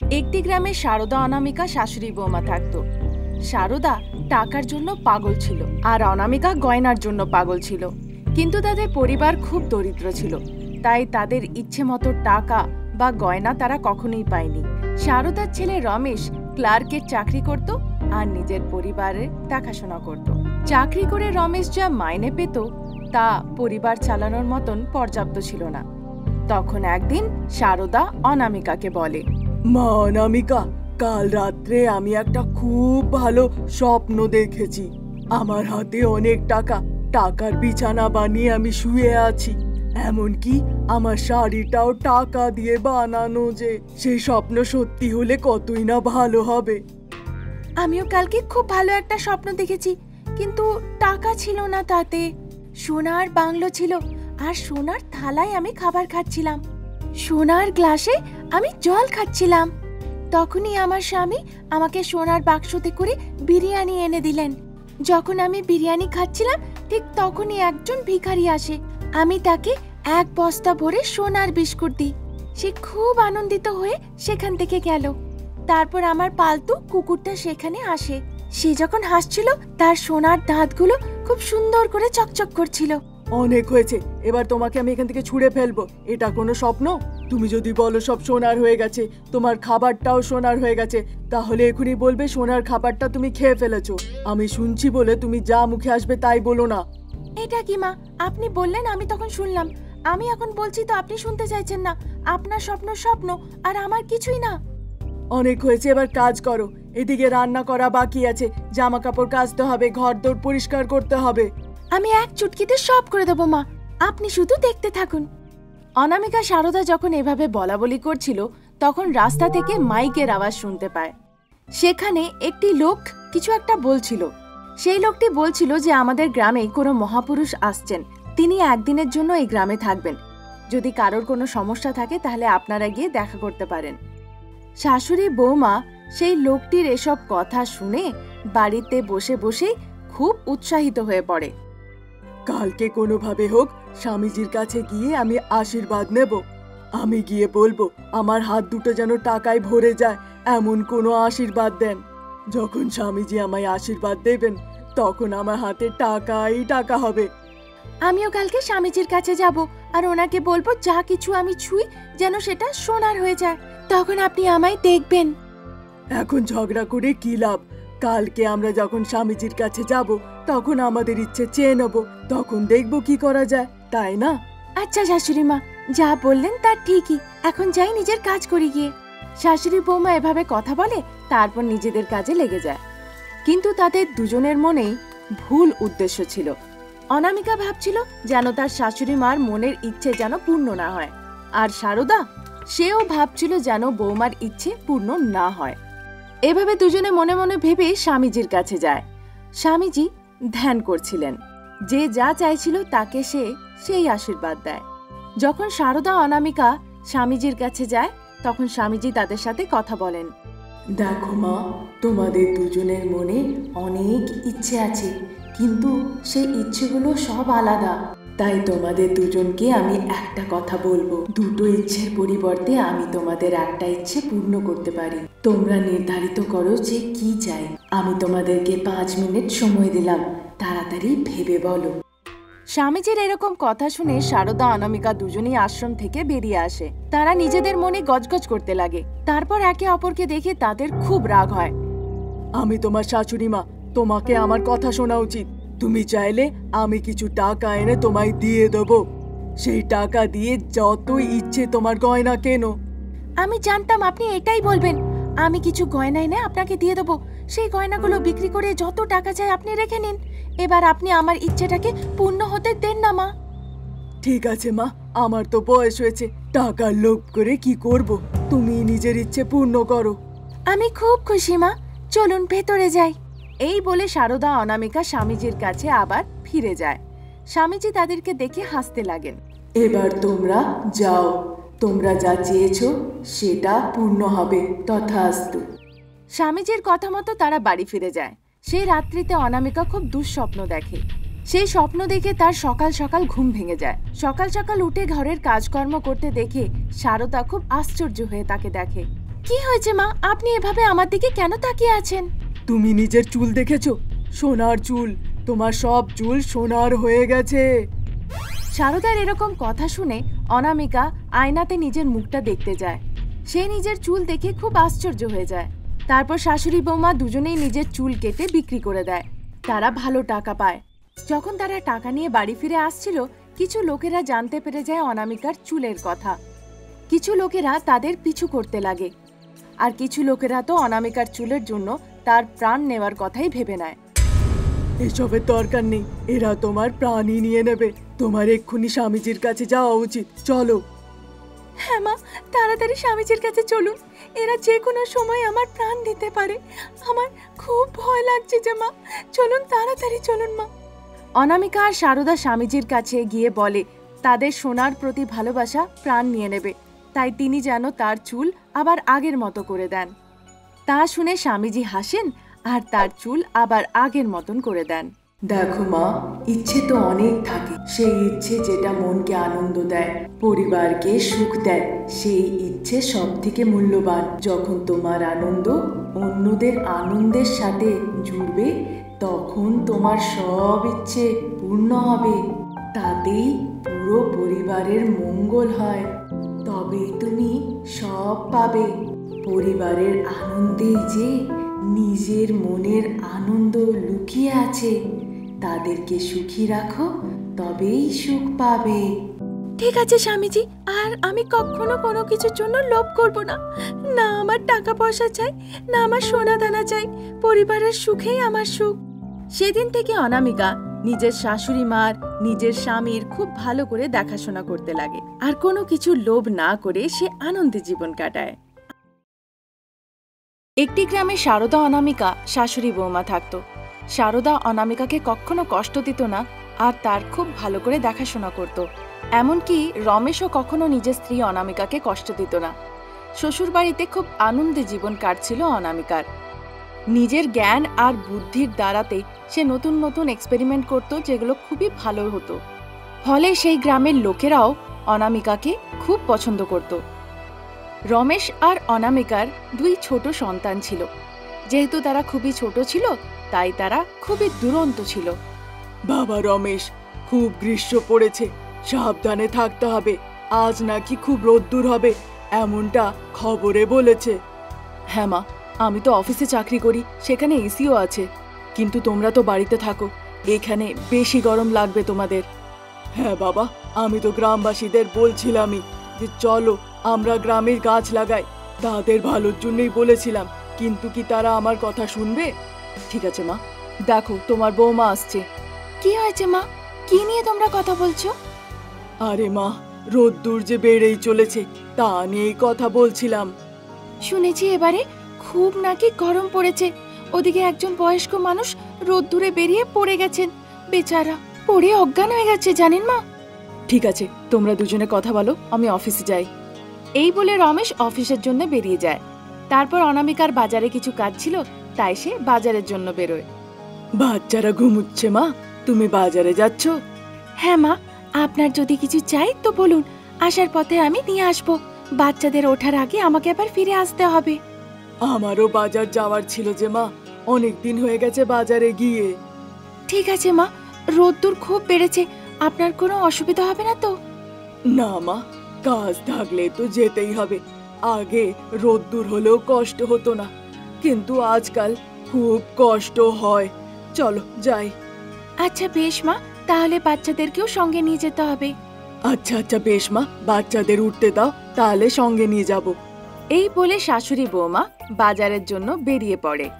একটি গ্রামে সারদা অনামিকা শাশুড়ি বৌমা থাকতো। সারদা টাকার জন্য পাগল ছিল আর অনামিকা গয়নার জন্য পাগল ছিল। কিন্তু তাদের পরিবার খুব দরিদ্র ছিল। তাই তাদের ইচ্ছে মতো টাকা বা গয়না তারা কখনোই পায়নি। সারদার ছেলে রমেশ ক্লার্কের চাকরি করত আর নিজের পরিবারের দেখাশোনা করত। চাকরি করে রমেশ যা মাইনে পেত, তা পরিবার চালানোর মতন পর্যাপ্ত ছিল না। তখন একদিন সারদা অনামিকাকে বলে মা অনামিকা কাল রাত্রে আমি একটা খুব ভালো স্বপ্ন দেখেছি। আমার হাতে অনেক টাকা, টাকার বিছানা বানিয়ে আমি শুয়ে আছি। এমনকি আমার শাড়িটাও টাকা দিয়ে বানানো যে, সেই স্বপ্ন সত্যি হলে কতই না ভালো হবে। আমিও কালকে খুব ভালো একটা স্বপ্ন দেখেছি, কিন্তু টাকা ছিল না তাতে। সোনার বাংলো ছিল, আর সোনার থালায় আমি খাবার খাচ্ছিলাম। সোনার গ্লাসে আমি জল খাচ্ছিলাম। তখনই আমার স্বামী আমাকে সোনার বাক্সতে করে বিরিয়ানি এনে দিলেন। যখন আমি বিরিয়ানি খাচ্ছিলাম, ঠিক তখনই একজন ভিখারি আসে। আমি তাকে এক বস্তা ভরে সোনার বিস্কুট দিই। সে খুব আনন্দিত হয়ে সেখান থেকে গেল। তারপর আমার পালতু কুকুরটা সেখানে আসে। সে যখন হাসছিল, তার সোনার দাঁতগুলো খুব সুন্দর করে চকচক করছিল। অনেক হয়েছে। এবার তোমাকে আমি এখান থেকে ছুঁড়ে ফেলব। এটা কোনো স্বপ্ন? তুমি যদি বলো সব সোনার হয়ে গেছে তোমার খাবারটাও সোনার হয়ে গেছে তাহলে এখনই বলবে সোনার খাবারটা তুমি খেয়ে ফেলেছো। আমি শুনছি বলে তুমি যা মুখে আসবে তাই বলো না। এটা কি মা? আপনি বললেন আমি তখন শুনলাম। আমি এখন বলছি তো আপনি শুনতে চাইছেন না। আপনার স্বপ্ন স্বপ্ন আর আমার কিছুই না। অনেক হয়েছে এবার কাজ করো। এদিকে রান্না করা বাকি আছে। জামা কাপড় কাচতে হবে ঘর দৌড় পরিষ্কার করতে হবে। আমি এক চুটকিতে সব করে দেবো, মা। আপনি শুধু দেখতে থাকুন। অনামিকা সারদা যখন এভাবে বলা বলি করছিল, তখন রাস্তা থেকে মাইকের আওয়াজ শুনতে পায়। সেখানে একটি লোক কিছু একটা বলছিল। সেই লোকটি বলছিল যে আমাদের গ্রামে কোনো মহাপুরুষ আসছেন। তিনি একদিনের জন্য এই গ্রামে থাকবেন। যদি কারোর কোনো সমস্যা থাকে, তাহলে আপনারা গিয়ে দেখা করতে পারেন। শাশুড়ি, বৌমা সেই লোকটির এসব কথা শুনে বাড়িতে বসে বসেই খুব উৎসাহিত হয়ে পড়ে। কালকে কোনোভাবে হোক স্বামীজির কাছে গিয়ে আমি আশীর্বাদ নেব। আমি গিয়ে বলব আমার হাত দুটো যেন টাকায় ভরে যায় এমন কোনো আশীর্বাদ দেন। যখন স্বামীজি আমায় আশীর্বাদ দেবেন তখন আমার হাতে টাকাই টাকা হবে। আমিও কালকে স্বামীজির কাছে যাব আর ওনাকে বলব যা কিছু আমি ছুঁই যেন সেটা সোনার হয়ে যায়। তখন আপনি আমায় দেখবেন। এখন ঝগড়া করে কি লাভ? কালকে আমরা যখন স্বামীজির কাছে যাব তখন আমাদের ইচ্ছে চেয়ে নেব, তখন দেখব কি করা যায়, তাই না? আচ্ছা শাশুড়ি মা, যা বললেন তার ঠিকই, এখন যাই নিজের কাজ করি গিয়ে। শাশুড়ি বৌমা এভাবে কথা বলে, তারপর নিজেদের কাজে লেগে যায়। কিন্তু তাদের দুজনের মনেই ভুল উদ্দেশ্য ছিল। অনামিকা ভাবছিল যেন তার শাশুড়ি মার মনের ইচ্ছে যেন পূর্ণ না হয়। আর সারদা, সেও ভাবছিল যেন বৌমার ইচ্ছে পূর্ণ না হয়। এভাবে দুজনে মনে মনে ভেবে স্বামীজির কাছে যায়। স্বামীজি ধ্যান করছিলেন। যে যা চাইছিল তাকে সে সেই আশীর্বাদ দেয়। যখন সারদা অনামিকা স্বামীজির কাছে যায়, তখন স্বামীজি তাদের সাথে কথা বলেন। দেখো মা, তোমাদের দুজনের মনে অনেক ইচ্ছে আছে, কিন্তু সেই ইচ্ছেগুলো সব আলাদা। তাই তোমাদের দুজনকে আমি একটা কথা বলব। দুটো ইচ্ছের পরিবর্তে আমি তোমাদের একটা ইচ্ছে পূর্ণ করতে পারি। তোমরা নির্ধারিত করো যে কি চাই। আমি তোমাদেরকে পাঁচ মিনিট সময় দিলাম। তাড়াতাড়ি ভেবে বলো। স্বামীজির এরকম কথা শুনে সারদা অনামিকা দুজনেই আশ্রম থেকে বেরিয়ে আসে। তারা নিজেদের মনে গজগজ করতে লাগে। তারপর একে অপরকে দেখে তাদের খুব রাগ হয়। আমি তোমার শাশুড়ি মা তোমাকে আমার কথা শোনা উচিত। তুমি চাইলে আমি কিছু টাকা এনে তোমায় দিয়ে দেবো। সেই টাকা দিয়ে যত ইচ্ছে তোমার গয়না কেনো। আমি জানতাম আপনি এটাই বলবেন। আমি কিছু গয়না এনে আপনাকে দিয়ে দেবো। সেই গয়নাগুলো বিক্রি করে যত টাকা চাই আপনি রেখে নিন। এবার আপনি আমার ইচ্ছেটাকে পূর্ণ হতে দেন না মা। ঠিক আছে মা। আমার তো বয়স হয়েছে। টাকার লোভ করে কি করব? তুমি নিজের ইচ্ছে পূর্ণ করো। আমি খুব খুশি মা। চলুন ভেতরে যাই। এই বলে সারদা অনামিকা স্বামীজির কাছে আবার ফিরে যায়। স্বামীজি তাদেরকে দেখে হাসতে লাগেন। এবার তোমরা যাও তোমরা যা চেয়েছ সেটা পূর্ণ হবে তথাস্তু। স্বামীজির কথা মতো তারা বাড়ি ফিরে যায়। সেই রাত্রিতে অনামিকা খুব দুঃস্বপ্ন দেখে। সেই স্বপ্ন দেখে তার সকাল সকাল ঘুম ভেঙে যায়। সকাল সকাল উঠে ঘরের কাজকর্ম করতে দেখে সারদা খুব আশ্চর্য হয়ে তাকে দেখে। কি হয়েছে মা? আপনি এভাবে আমার দিকে কেন তাকিয়ে আছেন? তুমি নিজের চুল দেখেছ? সোনার চুল, তোমার সব চুল সোনার হয়ে গেছে। শারদার এরকম কথা শুনে অনামিকা আয়নাতে নিজের মুখটা দেখতে যায়। সে নিজের চুল দেখে খুব আশ্চর্য হয়ে যায়। তারপর শাশুড়ি বৌমা দুজনেই নিজের চুল কেটে বিক্রি করে দেয়। তারা ভালো টাকা পায়। যখন তারা টাকা নিয়ে বাড়ি ফিরে আসছিল, কিছু লোকেরা জানতে পেরে যায় অনামিকার চুলের কথা। কিছু লোকেরা তাদের পিছু করতে লাগে। আর কিছু লোকেরা তো অনামিকার চুলের জন্য তার প্রাণ নেওয়ার কথাই ভেবে নেয়। এসবের দরকার নেই। এরা তোমার প্রাণই নিয়ে নেবে। তোমার এক্ষুনি স্বামীজির কাছে যাওয়া উচিত। চলো। হ্যাঁ মা তাড়াতাড়ি স্বামীজির কাছে চলুন। এরা যে কোনো সময় আমার প্রাণ দিতে পারে। আমার খুব ভয় লাগছে যে মা চলুন তাড়াতাড়ি চলুন মা। অনামিকা আর সারদা স্বামীজির কাছে গিয়ে বলে তাদের সোনার প্রতি ভালোবাসা প্রাণ নিয়ে নেবে। তাই তিনি যেন তার চুল আবার আগের মতো করে দেন। তা শুনে স্বামীজি হাসেন আর তার চুল আবার আগের মতন করে দেন। দেখো মা, ইচ্ছে তো অনেক থাকে, সেই ইচ্ছে যেটা মনকে আনন্দ দেয়, পরিবারকে সুখ দেয়, সেই ইচ্ছে সব থেকে মূল্যবান। যখন তোমার আনন্দ অন্যদের আনন্দের সাথে জুড়বে, তখন তোমার সব ইচ্ছে পূর্ণ হবে। তাতেই পুরো পরিবারের মঙ্গল হয়। তবেই তুমি সব পাবে। পরিবারের আনন্দেই যে নিজের মনের আনন্দ লুকিয়ে আছে, তাদেরকে সুখী রাখো, তবেই সুখ পাবে। ঠিক আছে স্বামীজি, আর আমি কখনো কোনো কিছুর জন্য লোভ করব না। না আমার টাকা পয়সা চাই, না আমার সোনা দানা চাই, পরিবারের সুখেই আমার সুখ। সেদিন থেকে অনামিকা নিজের শাশুড়ি মার, নিজের স্বামীর খুব ভালো করে দেখাশোনা করতে লাগে। আর কোনো কিছু লোভ না করে সে আনন্দে জীবন কাটায়। একটি গ্রামে শারদা অনামিকা শাশুড়ি বৌমা থাকতো। শারদা অনামিকাকে কখনো কষ্ট দিত না আর তার খুব ভালো করে দেখাশোনা করত। এমনকি রমেশও কখনো নিজের স্ত্রী অনামিকাকে কষ্ট দিত না। শ্বশুরবাড়িতে খুব আনন্দে জীবন কাটছিল অনামিকার। নিজের জ্ঞান আর বুদ্ধির দ্বারাতে সে নতুন নতুন এক্সপেরিমেন্ট করত যেগুলো খুবই ভালো হতো। ফলে সেই গ্রামের লোকেরাও অনামিকাকে খুব পছন্দ করত। রমেশ আর অনামিকার দুই ছোট সন্তান ছিল। যেহেতু তারা খুবই ছোট ছিল তাই তারা খুবই দুরন্ত ছিল। বাবা রমেশ খুব গ্রীষ্ম পড়েছে সাবধানে থাকতে হবে আজ নাকি খুব রোদ্দুর হবে এমনটা খবরে বলেছে। হ্যাঁ মা আমি তো অফিসে চাকরি করি সেখানে এসিও আছে। কিন্তু তোমরা তো বাড়িতে থাকো এখানে বেশি গরম লাগবে তোমাদের। হ্যাঁ বাবা আমি তো গ্রামবাসীদের বলছিলামই যে চলো আমরা গ্রামের গাছ লাগাই। তাদের ভালোর জন্যই বলেছিলাম। কিন্তু কি তারা আমার কথা শুনবে? ঠিক আছে মা। দেখো তোমার বৌমা আসছে। কি হয়েছে মা? কি নিয়ে তোমরা কথা বলছো? আরে মা রোদ্দুর যে বেড়েই চলেছে তা নিয়েই কথা বলছিলাম। শুনেছি এবারে খুব নাকি গরম পড়েছে। ওদিকে একজন বয়স্ক মানুষ রোদ্দুরে বেরিয়ে পড়ে গেছেন। বেচারা পড়ে অজ্ঞান হয়ে গেছে জানেন মা? ঠিক আছে তোমরা দুজনে কথা বলো আমি অফিসে যাই। এই বলে রমেশ অফিসের জন্য বেরিয়ে যায়। তারপর অনামিকার বাজারে কিছু কাজ ছিল তাই সে বাজারের জন্য বেরোয়। বাচ্চারা ঘুমুচ্ছে মা। তুমি বাজারে যাচ্ছ? হ্যাঁ মা। আপনার যদি কিছু চাই তো বলুন। আসার পথে আমি নিয়ে আসব। বাচ্চাদের ওঠার আগে আমাকে আবার ফিরে আসতে হবে। আমারও বাজার যাওয়ার ছিল যে মা। অনেক দিন হয়ে গেছে বাজারে গিয়ে। ঠিক আছে মা। রোদ্দুর খুব বেড়েছে। আপনার কোনো অসুবিধা হবে না তো? না মা। কাজ থাকলে তো যেতেই হবে। আগে রোদ্দুর হলেও কষ্ট হতো না কিন্তু আজকাল খুব কষ্ট হয়। চলো যাই। আচ্ছা বেশ মা তাহলে বাচ্চাদেরকেও সঙ্গে নিয়ে যেতে হবে। আচ্ছা আচ্ছা বেশ মা বাচ্চাদের উঠতে দাও তাহলে সঙ্গে নিয়ে যাব। এই বলে শাশুড়ি বৌমা বাজারের জন্য বেরিয়ে পড়ে।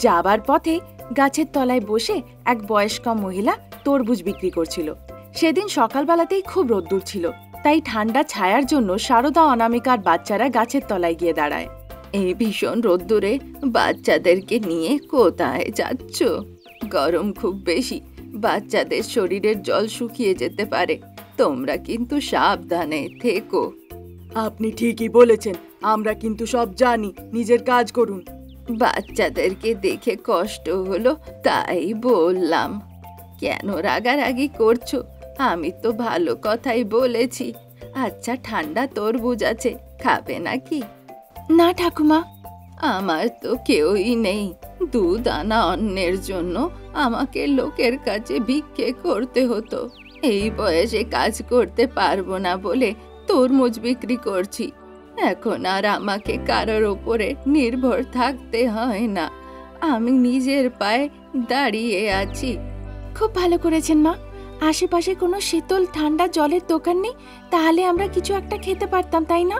যাবার পথে গাছের তলায় বসে এক বয়স্ক মহিলা তরমুজ বিক্রি করছিল। সেদিন সকালবেলাতেই খুব রোদ্দুর ছিল। তাই ঠান্ডা ছায়ার জন্য সারদা অনামিকার বাচ্চারা গাছের তলায় গিয়ে দাঁড়ায়। এই ভীষণ রোদ্দুরে বাচ্চাদেরকে নিয়ে কোথায় যাচ্ছ? গরম খুব বেশি বাচ্চাদের শরীরের জল শুকিয়ে যেতে পারে। তোমরা কিন্তু সাবধানে থেকো। আপনি ঠিকই বলেছেন আমরা কিন্তু সব জানি নিজের কাজ করুন। বাচ্চাদেরকে দেখে কষ্ট হলো তাই বললাম। কেন রাগারাগি করছ? আমি তো ভালো কথাই বলেছি। আচ্ছা ঠান্ডা তরমুজ আছে খাবে নাকি? না ঠাকুমা। আমার তো কেউই নেই। দুধ আনা অন্যের জন্য আমাকে লোকের কাছে ভিক্ষে করতে হতো। এই বয়সে কাজ করতে পারব না বলে তরমুজ বিক্রি করছি। এখন আর আমাকে কারোর ওপরে নির্ভর থাকতে হয় না। আমি নিজের পায়ে দাঁড়িয়ে আছি। খুব ভালো করেছেন মা। আশেপাশে কোনো শীতল ঠান্ডা জলের দোকান নেই তাহলে আমরা কিছু একটা খেতে পারতাম তাই না?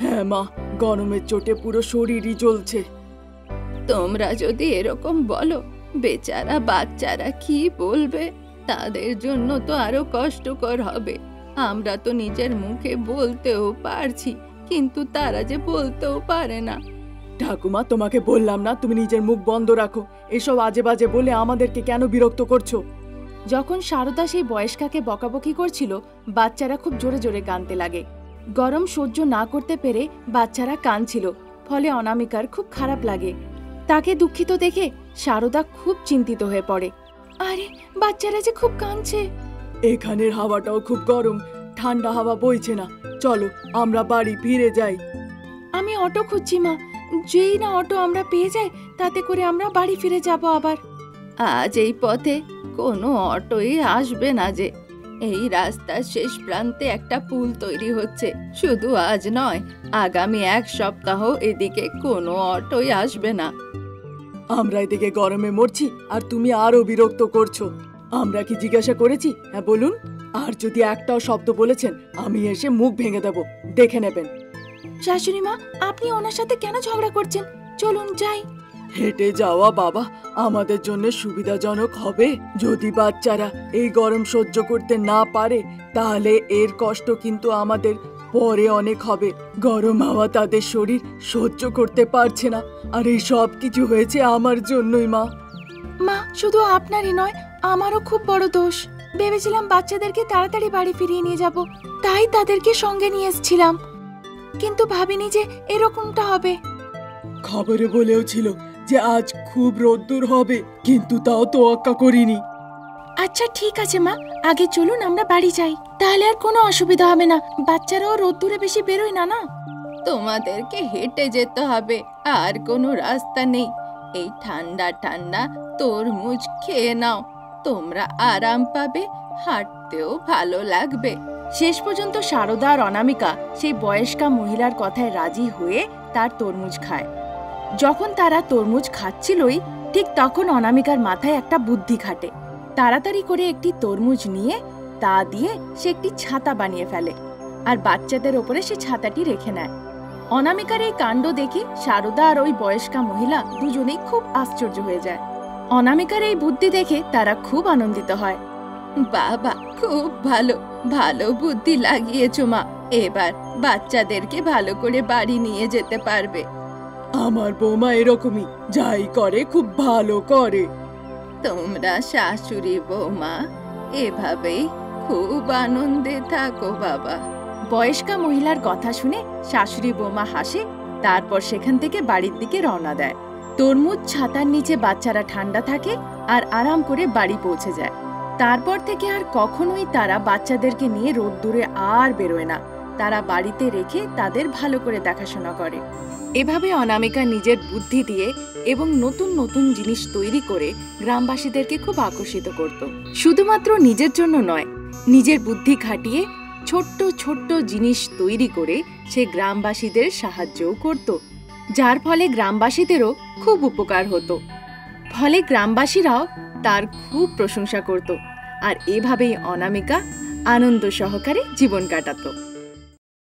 হ্যাঁ মা গরমের চোটে পুরো শরীরই জ্বলছে। তোমরা যদি এরকম বলো বেচারা বাচ্চারা কি বলবে? তাদের জন্য তো আরও কষ্টকর হবে। আমরা তো নিজের মুখে বলতেও পারছি কিন্তু তারা যে বলতেও পারে না। ঠাকুমা তোমাকে বললাম না তুমি নিজের মুখ বন্ধ রাখো। এসব আজে বাজে বলে আমাদেরকে কেন বিরক্ত করছ? যখন সারদা সেই বয়স্কাকে বকাবকি করছিল বাচ্চারা খুব জোরে জোরে কাঁদতে লাগে। গরম সহ্য না করতে পেরে বাচ্চারা কাঁদছিল ফলে অনামিকার খুব খারাপ লাগে। তাকে দুঃখিত দেখে সারদা খুব চিন্তিত হয়ে পড়ে। আরে বাচ্চারা যে খুব কাঁদছে! এখানের হাওয়াটাও খুব গরম ঠান্ডা হাওয়া বইছে না। চলো আমরা বাড়ি ফিরে যাই। আমি অটো খুঁজছি মা। যেই না অটো আমরা পেয়ে যাই তাতে করে আমরা বাড়ি ফিরে যাব আবার। আজ এই পথে কোনো অটোই আসবে না যে। এই রাস্তার শেষ প্রান্তে একটা পুল তৈরি হচ্ছে। শুধু আজ নয় আগামী এক সপ্তাহ এদিকে কোনো অটোই আসবে না। আমরা এদিকে গরমে মরছি আর তুমি আরও বিরক্ত করছ। আমরা কি জিজ্ঞাসা করেছি? হ্যাঁ বলুন। আর যদি একটাও শব্দ বলেছেন আমি এসে মুখ ভেঙে দেব। দেখে নেবেন। শাশুড়ি মা আপনি ওনার সাথে কেন ঝগড়া করছেন? চলুন যাই। হেঁটে যাওয়া বাবা আমাদের জন্য সুবিধাজনক হবে। যদি বাচ্চারা এই গরম সহ্য করতে না পারে তাহলে এর কষ্ট কিন্তু আমাদের পরে অনেক হবে। গরম হাওয়া তাদের শরীর সহ্য করতে পারছে না। আর এই সব কিছু হয়েছে আমার জন্যই মা। মা শুধু আপনারই নয় আমারও খুব বড় দোষ। ভেবেছিলাম বাচ্চাদেরকে তাড়াতাড়ি বাড়ি ফিরিয়ে নিয়ে যাব। তাই তাদেরকে সঙ্গে নিয়ে এসেছিলাম। কিন্তু ভাবিনি যে এরকমটা হবে। খবরে বলেও ছিল যে আজ খুব রোদ্দুর হবে কিন্তু তাও তো অক্কা করিনি। আচ্ছা ঠিক আছে মা। আগে চলুন আমরা বাড়ি যাই। তাহলে আর কোনো অসুবিধা হবে না। বাচ্চারাও রোদ্দুরে বেশি বেরোয় না না? তোমাদেরকে হেঁটে যেতে হবে। আর কোনো রাস্তা নেই। এই ঠান্ডা ঠান্ডা তরমুজ খেয়ে নাও। তোমরা আরাম পাবে হাঁটতেও ভালো লাগবে। শেষ পর্যন্ত সারদা আর অনামিকা সেই বয়স্কা মহিলার কথায় রাজি হয়ে তার তরমুজ খায়। যখন তারা তরমুজ খাচ্ছিলই, ঠিক তখন অনামিকার মাথায় একটা বুদ্ধি খাটে। তাড়াতাড়ি করে একটি তরমুজ নিয়ে, তা দিয়ে সে একটি ছাতা বানিয়ে ফেলে আর বাচ্চাদের ওপরে সে ছাতাটি রেখে নেয়। অনামিকার এই কাণ্ড দেখে সারদা আর ওই বয়স্কা মহিলা দুজনেই খুব আশ্চর্য হয়ে যায়। অনামিকার এই বুদ্ধি দেখে তারা খুব আনন্দিত হয়। বাবা, খুব ভালো ভালো বুদ্ধি লাগিয়েছো মা। এবার বাচ্চাদেরকে ভালো করে বাড়ি নিয়ে যেতে পারবে। আমার বৌমা এরকমই যাই করে খুব ভালো করে। তোমরা শাশুড়ি বৌমা এভাবেই খুব আনন্দে থাকো বাবা। বয়স্কা মহিলার কথা শুনে শাশুড়ি বৌমা হাসে তারপর সেখান থেকে বাড়ির দিকে রওনা দেয়। তরমুজ ছাতার নিচে বাচ্চারা ঠান্ডা থাকে আর আরাম করে বাড়ি পৌঁছে যায়। তারপর থেকে আর কখনোই তারা বাচ্চাদেরকে নিয়ে রোদ্দুরে আর বেরোয় না। তারা বাড়িতে রেখে তাদের ভালো করে দেখাশোনা করে। এভাবে অনামিকা নিজের বুদ্ধি দিয়ে এবং নতুন নতুন জিনিস তৈরি করে গ্রামবাসীদেরকে খুব আকর্ষিত করত। শুধুমাত্র নিজের জন্য নয়, নিজের বুদ্ধি খাটিয়ে ছোট্ট ছোট্ট জিনিস তৈরি করে সে গ্রামবাসীদের সাহায্যও করত, যার ফলে গ্রামবাসীদেরও খুব উপকার হতো। ফলে গ্রামবাসীরাও তার খুব প্রশংসা করত, আর এভাবেই অনামিকা আনন্দ সহকারে জীবন কাটাতো।